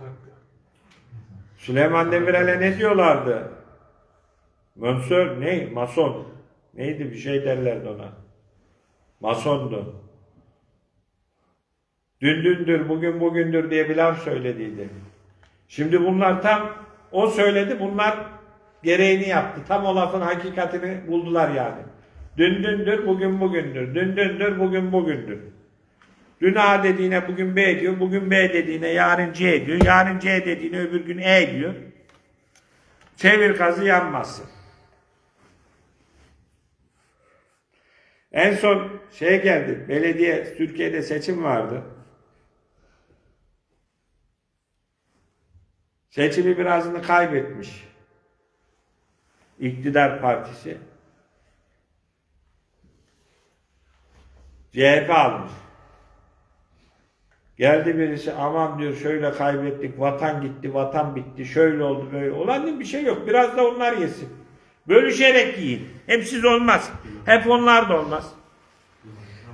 Süleyman Demirel'e ne diyorlardı? Monsör ne? Mason. Neydi bir şey derlerdi ona. Masondu. Dün dündür, bugün bugündür diye bir laf söylediydi. Şimdi bunlar tam o söyledi, bunlar gereğini yaptı. Tam o lafın hakikatini buldular yani. Dün dündür, bugün bugündür. Dün dündür, bugün bugündür. Dün A dediğine bugün B diyor, bugün B dediğine yarın C diyor, yarın C dediğine öbür gün E diyor. Çevir kazı yanmasın. En son şey geldi, belediye, Türkiye'de seçim vardı. Seçimi birazını kaybetmiş. İktidar partisi. CHP almış. Geldi birisi aman diyor şöyle kaybettik, vatan gitti, vatan bitti, şöyle oldu böyle. Olan bir şey yok. Biraz da onlar yesin. Bölüşerek yiyin. Hep siz olmaz. Hep onlar da olmaz.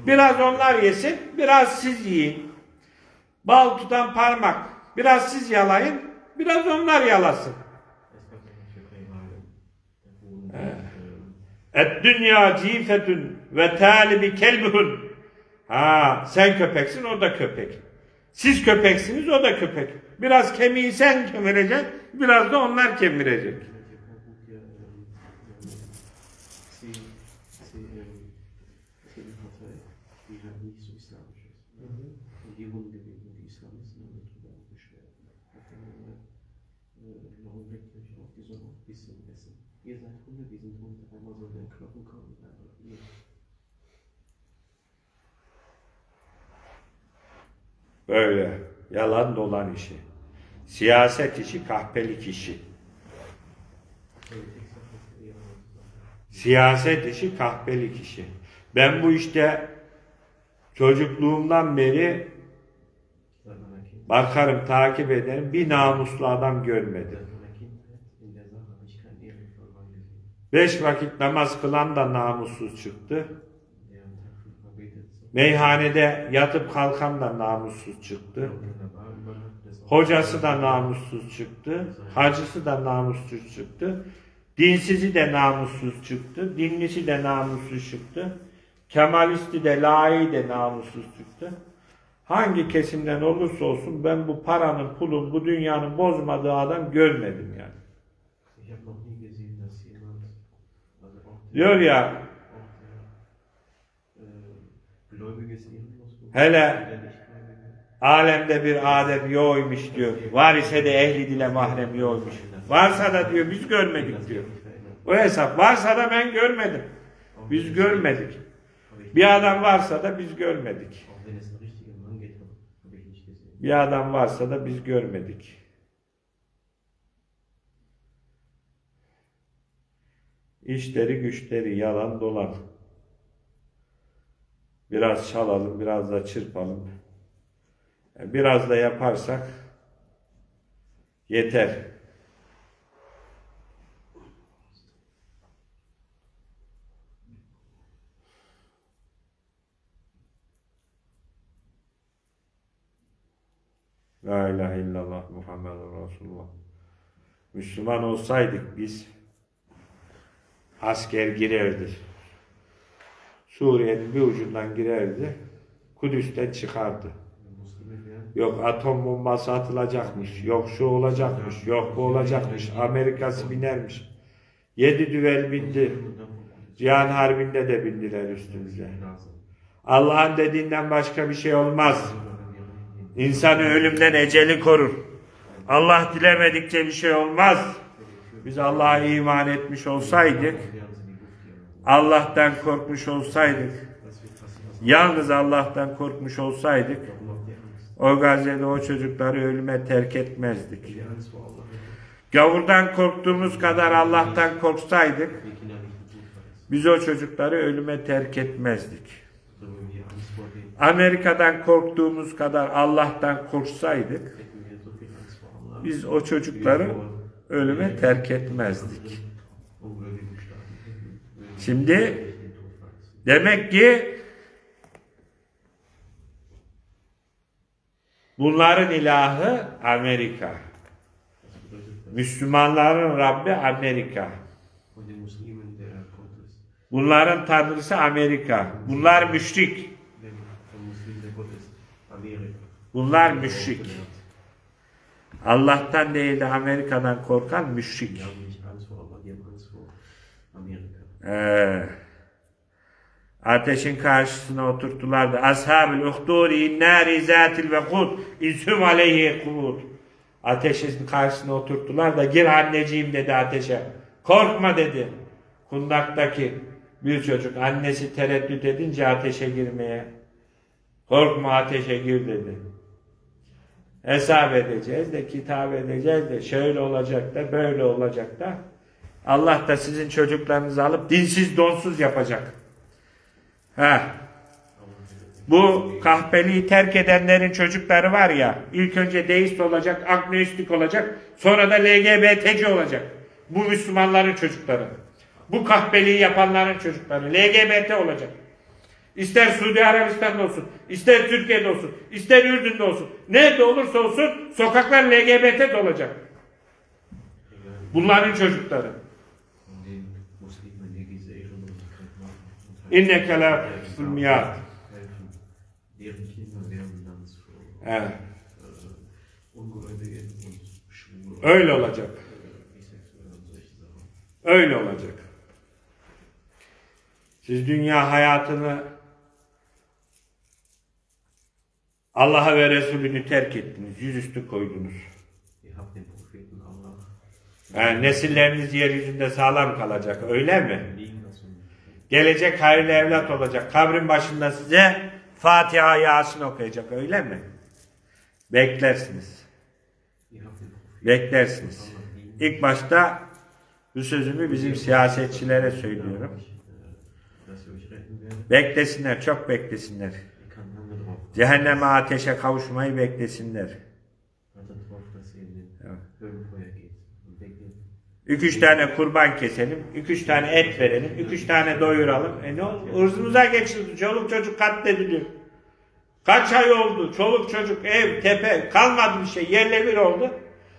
Biraz onlar yesin, biraz siz yiyin. Bal tutan parmak. Biraz siz yalayın, biraz onlar yalasın. Ähm, Et dünya cifetün ve talibi kelbuhun. Ha sen köpeksin o da köpek. Siz köpeksiniz o da köpek. Biraz kemiği sen kemireceksin, biraz da onlar kemirecek. Böyle yalan dolan işi. Siyaset işi, kahpelik işi. Siyaset işi, kahpelik işi. Ben bu işte çocukluğumdan beri bakarım, takip ederim. Bir namuslu adam görmedim. Beş vakit namaz kılan da namussuz çıktı. Meyhanede yatıp kalkan da namussuz çıktı. Hocası da namussuz çıktı. Hacısı da namussuz çıktı. Dinsizi de namussuz çıktı. Dinlisi de namussuz çıktı. Kemalisti de layığı de namussuz çıktı. Hangi kesimden olursa olsun ben bu paranın, pulun, bu dünyanın bozmadığı adam görmedim yani. Ich habe Hele alemde bir Adem yoğuymuş diyor. Var ise de ehli dile mahrem yoğuymuş. Varsa da diyor biz görmedik diyor. O hesap varsa da ben görmedim. Biz görmedik. Bir adam varsa da biz görmedik. Bir adam varsa da biz görmedik. İşleri güçleri yalan dolan. Biraz çalalım, biraz da çırpalım. Biraz da yaparsak yeter. La ilahe illallah Muhammedun Resulullah. Müslüman olsaydık biz asker girerdi. Suriye'nin bir ucundan girerdi. Kudüs'ten çıkardı. Yok atom bombası atılacakmış. Yok şu olacakmış. Yok bu olacakmış. Amerika'sı binermiş. Yedi düvel bindi. Cihan Harbi'nde de bindiler üstümüze. Allah'ın dediğinden başka bir şey olmaz. İnsanı ölümden eceli korur. Allah dilemedikçe bir şey olmaz. Biz Allah'a iman etmiş olsaydık, Allah'tan korkmuş olsaydık, yalnız Allah'tan korkmuş olsaydık, o Gazze'de o çocukları ölüme terk etmezdik. Gavurdan korktuğumuz kadar Allah'tan korksaydık, biz o çocukları ölüme terk etmezdik. Amerika'dan korktuğumuz kadar Allah'tan korksaydık, biz o çocukları ölüme terk etmezdik. Şimdi demek ki bunların ilahı Amerika. Müslümanların Rabbi Amerika. Bunların tanrısı Amerika. Bunlar müşrik. Bunlar müşrik. Allah'tan değil de Amerika'dan korkan müşrik. Ee, ateşin karşısına oturttular da Ashab-ül uhduri nâri zâtil vekud izhum aleyhi kubud. Ateşin karşısına oturttular da gir anneciğim dedi ateşe. Korkma dedi. Kundaktaki bir çocuk annesi tereddüt edince ateşe girmeye. Korkma ateşe gir dedi. Hesap edeceğiz de kitap edeceğiz de şöyle olacak da böyle olacak da Allah da sizin çocuklarınızı alıp dinsiz donsuz yapacak. Ha. Bu kahpeliği terk edenlerin çocukları var ya ilk önce deist olacak, agnostik olacak sonra da LGBT'ci olacak. Bu Müslümanların çocukları. Bu kahpeliği yapanların çocukları. LGBT olacak. İster Suudi Arabistan'da olsun, ister Türkiye'de olsun, ister Ürdün'de olsun. Nerede olursa olsun sokaklar LGBT olacak. Egal, Bunların çocukları. İnneke la Schwulen, Öyle olacak. Öyle olacak. Siz dünya hayatını Allah'a ve Resulünü terk ettiniz. Yüzüstü koydunuz. Yani nesilleriniz yeryüzünde sağlam kalacak. Öyle mi? Gelecek hayırlı evlat olacak. Kabrin başında size Fatiha Yasin okuyacak. Öyle mi? Beklersiniz. Beklersiniz. İlk başta bu sözümü bizim siyasetçilere söylüyorum. Beklesinler, çok beklesinler. Cehenneme ateşe kavuşmayı beklesinler. İki üç tane kurban keselim, iki üç tane et verelim, iki üç tane doyuralım. E ne oldu? Irzımıza geçildi, çoluk çocuk katlediliyor. Kaç ay oldu, çoluk çocuk, ev, tepe, kalmadı bir şey, yerle bir oldu.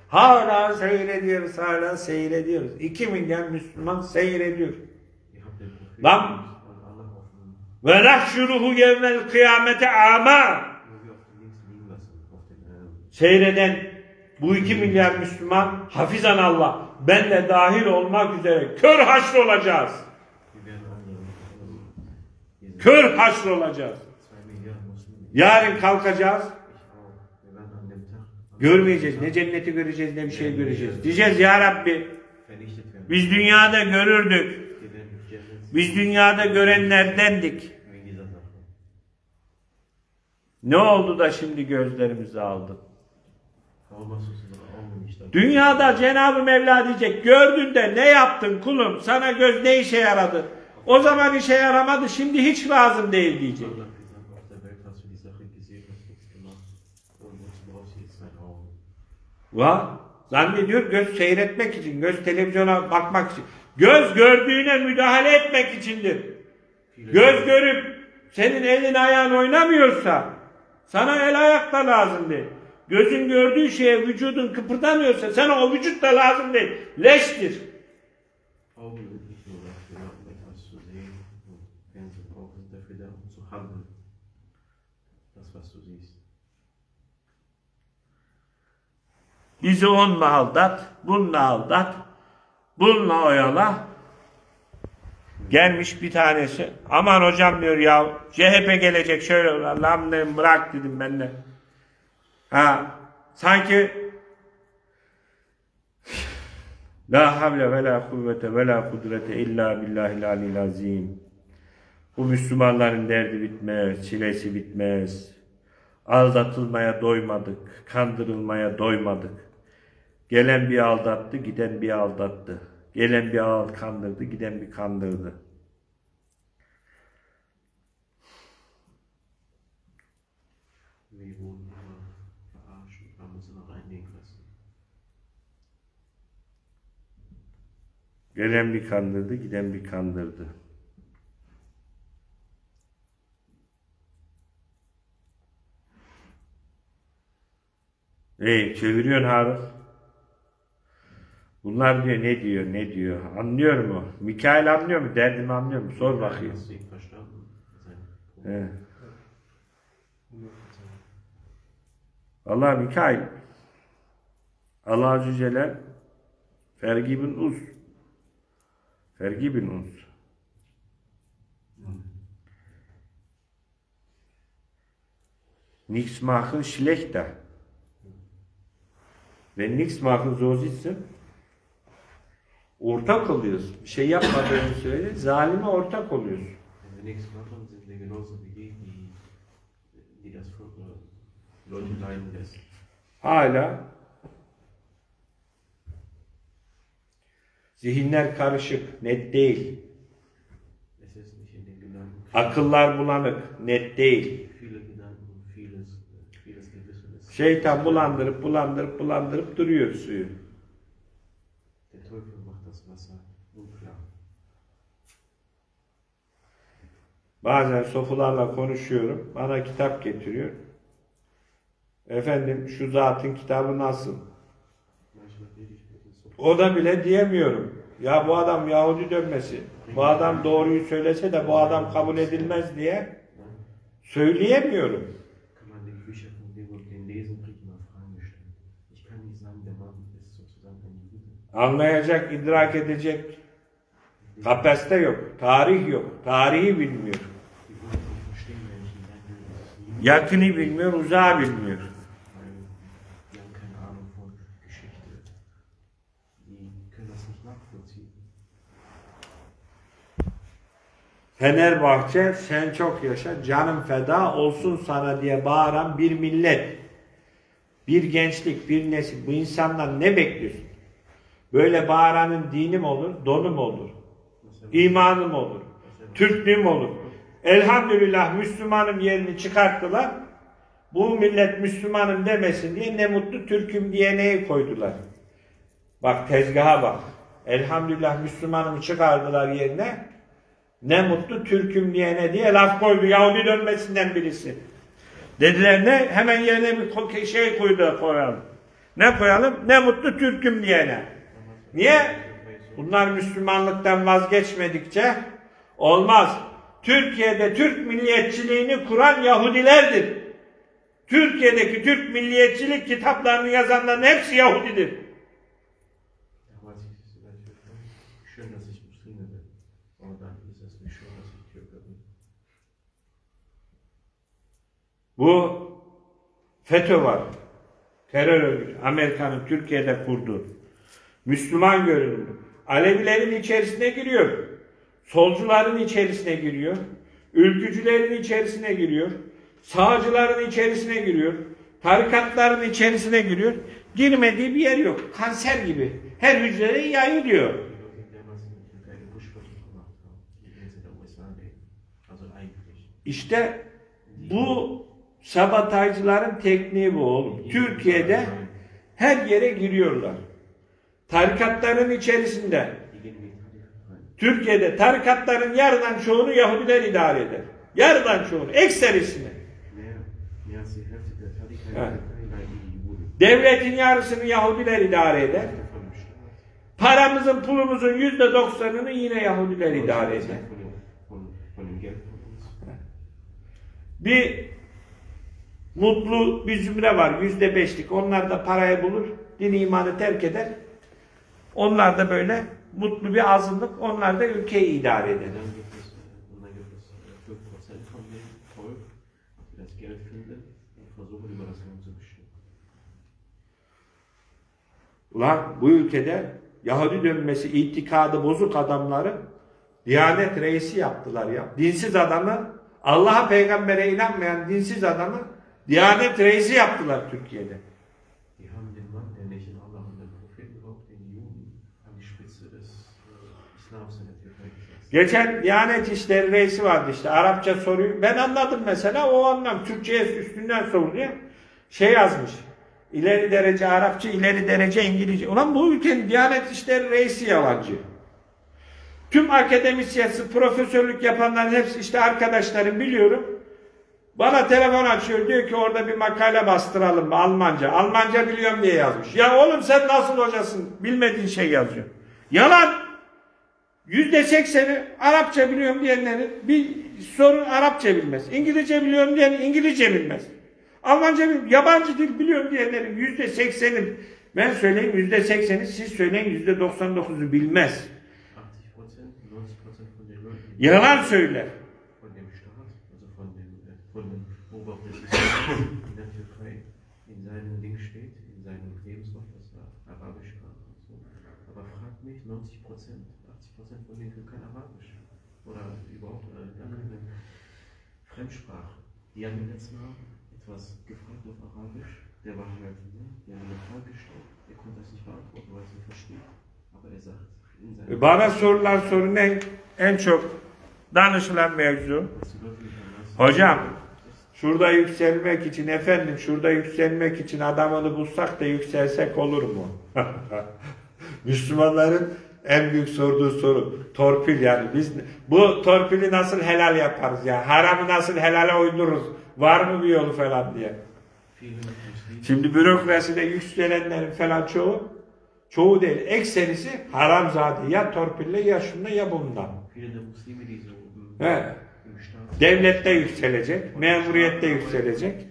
Hala seyrediyoruz, hala seyrediyoruz. İki milyon Müslüman seyrediyor. Lan! Ve nahşuruhu yevmel kıyamete ama. seyreden bu iki milyar Müslüman hafizan Allah ben de dahil olmak üzere kör haşr olacağız. Kör haşr olacağız. Yarın kalkacağız. Görmeyeceğiz. Ne cenneti göreceğiz ne bir şey göreceğiz. Diyeceğiz ya Rabbi biz dünyada görürdük. Biz dünyada görenlerdendik. Ne oldu da şimdi gözlerimizi aldı? Dünyada Cenab-ı Mevla diyecek gördün de ne yaptın kulum? Sana göz ne işe yaradı? O zaman işe yaramadı şimdi hiç lazım değil diyecek. Va? Zannediyor göz seyretmek için, göz televizyona bakmak için. Göz gördüğüne müdahale etmek içindir. Göz görüp senin elin ayağın oynamıyorsa sana el ayak da lazım değil. Gözün gördüğü şeye vücudun kıpırdamıyorsa sana o vücut da lazım değil. Leştir. Bizi onunla aldat, bununla aldat, bununla oyala. Gelmiş bir tanesi. Aman hocam diyor ya CHP gelecek şöyle Allah'ım dedim bırak dedim ben de. Ha sanki La havle ve la kuvvete ve la kudrete illa billahil alil azim. Bu Müslümanların derdi bitmez, çilesi bitmez. Aldatılmaya doymadık, kandırılmaya doymadık. Gelen bir aldattı, giden bir aldattı. Gelen bir al kandırdı, giden bir kandırdı. Gelen bir kandırdı, giden bir kandırdı. Ey çeviriyorsun Harun. Bunlar diyor ne diyor ne diyor. Anlıyor mu? Mikail anlıyor mu? Derdimi anlıyor mu? Sor bakayım. Allah Mikail. Allah Azze Celle vergibin uns. Vergibin uns. Nichts machen schlechter. Wenn nichts machen so sitzen. Ortak oluyorsun. Bir şey yapmadığını söyle. Zalime ortak oluyorsun. Wir genauso wie die, die, die das Volk oder Leute leiden lässt. Hala zihinler karışık, net değil. Akıllar bulanık, net değil. Şeytan bulandırıp bulandırıp bulandırıp duruyor suyu. Bazen sofularla konuşuyorum. Bana kitap getiriyor. Efendim şu zatın kitabı nasıl? Manchmal rede ich mit den Sophie. O da bile diyemiyorum. Ya bu adam Yahudi dönmesi. Bu adam doğruyu söylese de bu adam kabul edilmez diye söyleyemiyorum. Anlayacak, idrak edecek kapasite yok, tarih yok, tarihi bilmiyor. Yakını bilmiyor, uzağı bilmiyor. Nicht nachvollziehen. Fenerbahçe sen çok yaşa, canım feda olsun sana diye bağıran bir millet. Bir gençlik, bir nesil. Bu insanlar ne bekliyorsun? Böyle bağıranın dini mi olur, donu olur? İmanı mı olur? Türklüğüm olur. Elhamdülillah Müslümanım yerini çıkarttılar. Bu millet Müslümanım demesin diye ne mutlu Türk'üm diye neyi koydular. Bak tezgaha bak. Elhamdülillah Müslümanım çıkardılar yerine. Ne mutlu Türk'üm diyene diye laf koydu. Yahudi dönmesinden birisi. Dediler ne? Hemen yerine bir şey koydu koyalım. Ne koyalım? Ne mutlu Türk'üm diyene. Niye? Bunlar Müslümanlıktan vazgeçmedikçe olmaz. Türkiye'de Türk milliyetçiliğini kuran Yahudilerdir. Türkiye'deki Türk milliyetçilik kitaplarını yazanların hepsi Yahudidir. Bu FETÖ var. Terör örgütü. Amerika'nın Türkiye'de kurduğu. Müslüman görünümlü. Alevilerin içerisine giriyor. Solcuların içerisine giriyor. Ülkücülerin içerisine giriyor. Sağcıların içerisine giriyor. Tarikatların içerisine giriyor. Girmediği bir yer yok. Kanser gibi. Her hücrede yayılıyor. İşte bu sabotajcıların tekniği bu oğlum. Türkiye'de her yere giriyorlar. Tarikatların içerisinde. Türkiye'de tarikatların yarıdan çoğunu Yahudiler idare eder. Yarıdan çoğunu, ekserisini. Juden. Devletin yarısını Yahudiler idare eder. Paramızın, pulumuzun yüzde doksanını yine Yahudiler idare eder. Von dem, von, von dem Geld von uns. Bir mutlu bir zümre var, yüzde beşlik. Onlar da parayı bulur, din imanı terk eder. Onlar da böyle mutlu bir azınlık, onlar da ülkeyi idare eder. Und dann gibt es, und dann gibt es 5% von dem Volk, die das Geld finden und versuchen, über das Land zu bestimmen. Ulan bu ülkede Yahudi dönmesi itikadı bozuk adamları Diyanet reisi yaptılar ya. Dinsiz adamı, Allah'a peygambere inanmayan dinsiz adamı Diyanet reisi yaptılar Türkiye'de. Gesetzt. Geçen Diyanet İşleri reisi vardı işte. Arapça soruyu. Ben anladım mesela. O anlam. Türkçe'ye üstünden soruluyor. Şey yazmış. İleri derece Arapça, ileri derece İngilizce. Ulan bu ülkenin Diyanet İşleri reisi yalancı. Tüm akademisyensi, profesörlük yapanların hepsi işte arkadaşlarım biliyorum. Bana telefon açıyor diyor ki orada bir makale bastıralım Almanca. Almanca biliyorum diye yazmış. Ya oğlum sen nasıl hocasın? Bilmediğin şey yazıyor. Yalan. Yüzde sekseni Arapça biliyorum diyenlerin bir sorun Arapça bilmez. İngilizce biliyorum diyen İngilizce bilmez. Almanca bil, yabancı dil biliyorum diyenlerin yüzde sekseni ben söyleyeyim yüzde sekseni siz söyleyin yüzde doksan dokuzu bilmez. 80 Prozent, 90 Prozent von den Leuten, Yalan söyler. Oberpräsidenten in der Türkei, in seinem Ding steht, in seinem Lebenslauf, dass er Arabisch kann und so. Aber fragt mich, 90 Prozent, 80 Prozent von denen können kein Arabisch. Oder überhaupt äh, gar keine Fremdsprache. Die haben mir letztes Mal etwas gefragt auf Arabisch. Der war halt? Die haben mir eine Frage gestellt. Er konnte das nicht beantworten, weil er es nicht versteht. Aber er sagt, in seinem Bana sorulan soru ne? En çok danışılan mevzu. Hocam şurada yükselmek için efendim şurada yükselmek için adamını bulsak da yükselsek olur mu? Müslümanların en büyük sorduğu soru torpil yani. Biz bu torpili nasıl helal yaparız ya? Haramı nasıl helale uydururuz? Var mı bir yolu falan diye. Şimdi bürokraside yükselenlerin falan çoğu çoğu değil. Ekserisi haram zaten ya torpille ya şunda ya im, He. Devlette yükselecek, memuriyette yükselecek.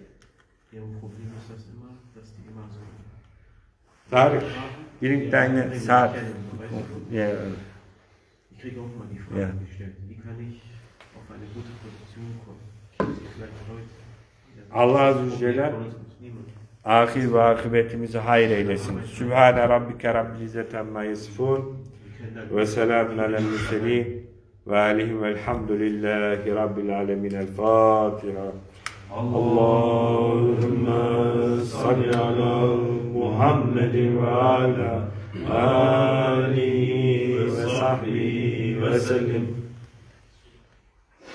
Tarık, birinden saat. kennen, weißt du? Ya, Ich kriege auch mal die Frage Ja. gestellt, wie kann ich auf eine gute Position kommen? Gibt es vielleicht Leute, die das Allah Azze ve Celle ahir ve akıbetimizi hayır eylesin. Sübhane rabbike rabbil izzeti amma yasifun. Ve selamun alel murselin. وعليهم الحمد لله رب العالمين الفاتحة. اللهم صل على محمد وعلى آله وصحبه وسلم.